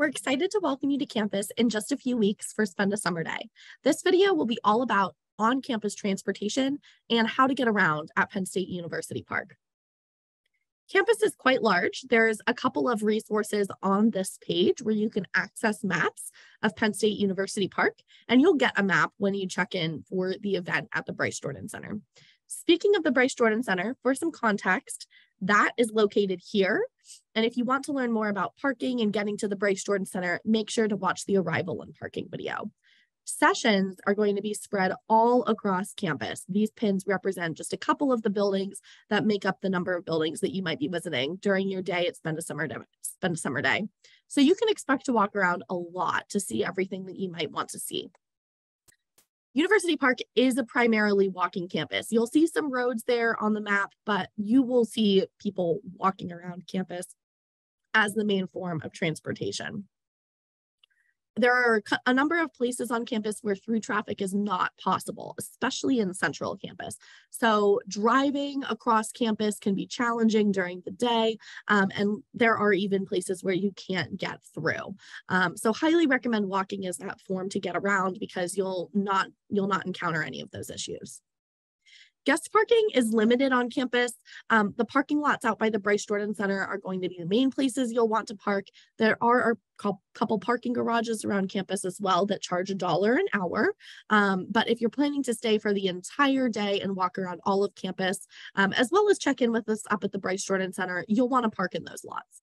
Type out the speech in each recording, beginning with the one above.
We're excited to welcome you to campus in just a few weeks for Spend a Summer Day. This video will be all about on-campus transportation and how to get around at Penn State University Park. Campus is quite large. There's a couple of resources on this page where you can access maps of Penn State University Park, and you'll get a map when you check in for the event at the Bryce Jordan Center. Speaking of the Bryce Jordan Center, for some context, that is located here. And if you want to learn more about parking and getting to the Bryce Jordan Center, make sure to watch the arrival and parking video. Sessions are going to be spread all across campus. These pins represent just a couple of the buildings that make up the number of buildings that you might be visiting during your day at Spend a Summer Day. Spend a Summer Day. So you can expect to walk around a lot to see everything that you might want to see. University Park is a primarily walking campus. You'll see some roads there on the map, but you will see people walking around campus as the main form of transportation there are a number of places on campus where through traffic is not possible, especially in central campus. So driving across campus can be challenging during the day, um, and there are even places where you can't get through. Um, so highly recommend walking as that form to get around because you'll not you'll not encounter any of those issues. Guest parking is limited on campus. Um, the parking lots out by the Bryce Jordan Center are going to be the main places you'll want to park. There are couple parking garages around campus as well that charge a dollar an hour. Um, but if you're planning to stay for the entire day and walk around all of campus, um, as well as check in with us up at the Bryce Jordan Center, you'll want to park in those lots.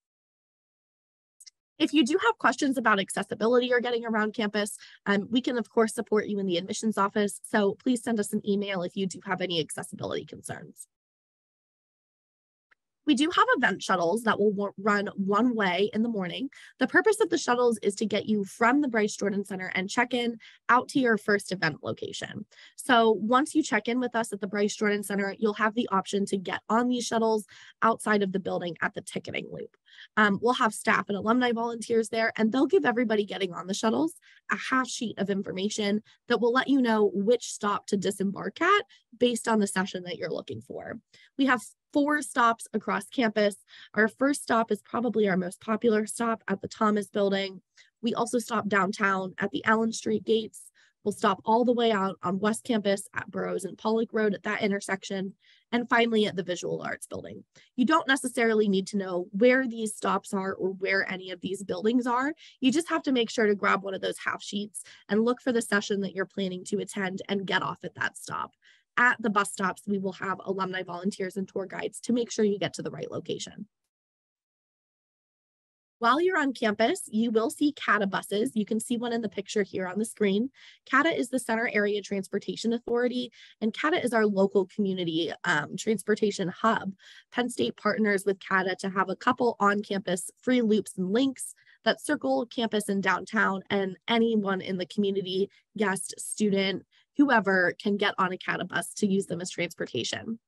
If you do have questions about accessibility or getting around campus, um, we can of course support you in the admissions office. So please send us an email if you do have any accessibility concerns. We do have event shuttles that will run one way in the morning. The purpose of the shuttles is to get you from the Bryce Jordan Center and check in out to your first event location. So once you check in with us at the Bryce Jordan Center, you'll have the option to get on these shuttles outside of the building at the ticketing loop. Um, we'll have staff and alumni volunteers there, and they'll give everybody getting on the shuttles a half sheet of information that will let you know which stop to disembark at based on the session that you're looking for. We have four stops across campus. Our first stop is probably our most popular stop at the Thomas building. We also stop downtown at the Allen Street gates. We'll stop all the way out on West Campus at Burrowes and Pollock Road at that intersection, and finally at the Visual Arts Building. You don't necessarily need to know where these stops are or where any of these buildings are. You just have to make sure to grab one of those half sheets and look for the session that you're planning to attend and get off at that stop at the bus stops, we will have alumni volunteers and tour guides to make sure you get to the right location. While you're on campus, you will see CATA buses. You can see one in the picture here on the screen. CATA is the Centre Area Transportation Authority, and CATA is our local community um, transportation hub. Penn State partners with CATA to have a couple on-campus free loops and links that circle campus and downtown, and anyone in the community, guest, student, whoever can get on a CATA bus to use them as transportation.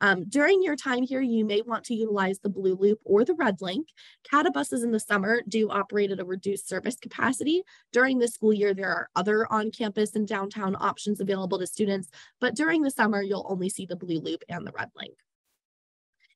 Um, during your time here, you may want to utilize the Blue Loop or the Red Link. CATA buses in the summer do operate at a reduced service capacity. During the school year, there are other on-campus and downtown options available to students, but during the summer, you'll only see the Blue Loop and the Red Link.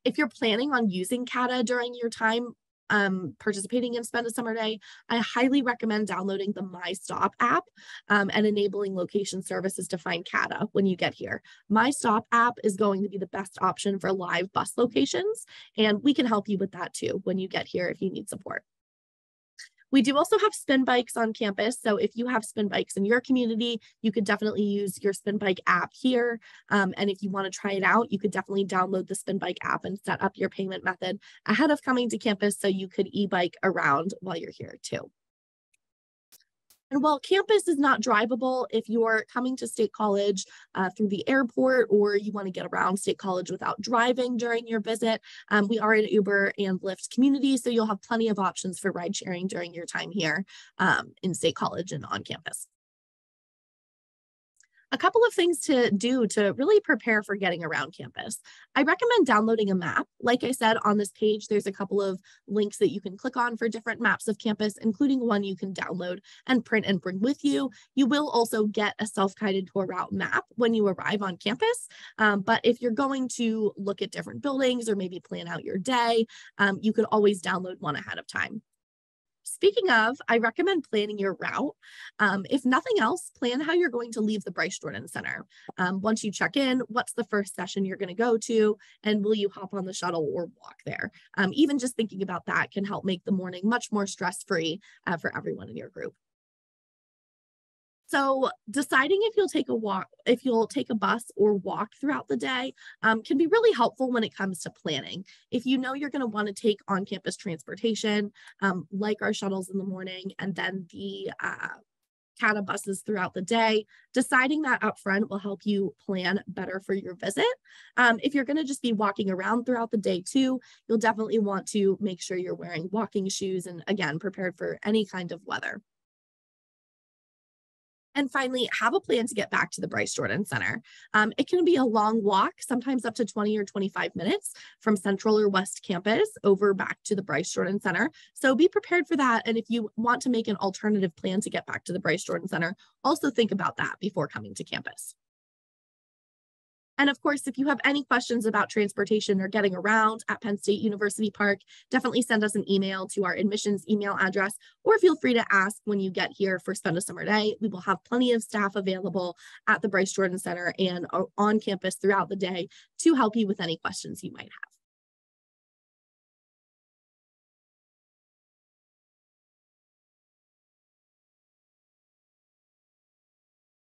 If you're planning on using CATA during your time um, participating in Spend a Summer Day, I highly recommend downloading the My Stop app um, and enabling location services to find CATA when you get here. My Stop app is going to be the best option for live bus locations, and we can help you with that too when you get here if you need support. We do also have spin bikes on campus. So if you have spin bikes in your community, you could definitely use your spin bike app here. Um, and if you want to try it out, you could definitely download the spin bike app and set up your payment method ahead of coming to campus so you could e-bike around while you're here too. And while campus is not drivable, if you're coming to State College uh, through the airport or you want to get around State College without driving during your visit, um, we are an Uber and Lyft community, so you'll have plenty of options for ride sharing during your time here um, in State College and on campus a couple of things to do to really prepare for getting around campus. I recommend downloading a map. Like I said, on this page, there's a couple of links that you can click on for different maps of campus, including one you can download and print and bring with you. You will also get a self-guided tour route map when you arrive on campus. Um, but if you're going to look at different buildings or maybe plan out your day, um, you could always download one ahead of time. Speaking of, I recommend planning your route. Um, if nothing else, plan how you're going to leave the Bryce Jordan Center. Um, once you check in, what's the first session you're going to go to, and will you hop on the shuttle or walk there? Um, even just thinking about that can help make the morning much more stress free uh, for everyone in your group. So deciding if you'll take a walk, if you'll take a bus or walk throughout the day um, can be really helpful when it comes to planning. If you know you're going to want to take on-campus transportation, um, like our shuttles in the morning, and then the uh, CATA buses throughout the day, deciding that up front will help you plan better for your visit. Um, if you're going to just be walking around throughout the day too, you'll definitely want to make sure you're wearing walking shoes and again, prepared for any kind of weather. And finally, have a plan to get back to the Bryce Jordan Center. Um, it can be a long walk, sometimes up to 20 or 25 minutes from Central or West Campus over back to the Bryce Jordan Center. So be prepared for that. And if you want to make an alternative plan to get back to the Bryce Jordan Center, also think about that before coming to campus. And of course, if you have any questions about transportation or getting around at Penn State University Park, definitely send us an email to our admissions email address, or feel free to ask when you get here for Spend a Summer Day. We will have plenty of staff available at the Bryce Jordan Center and uh, on campus throughout the day to help you with any questions you might have.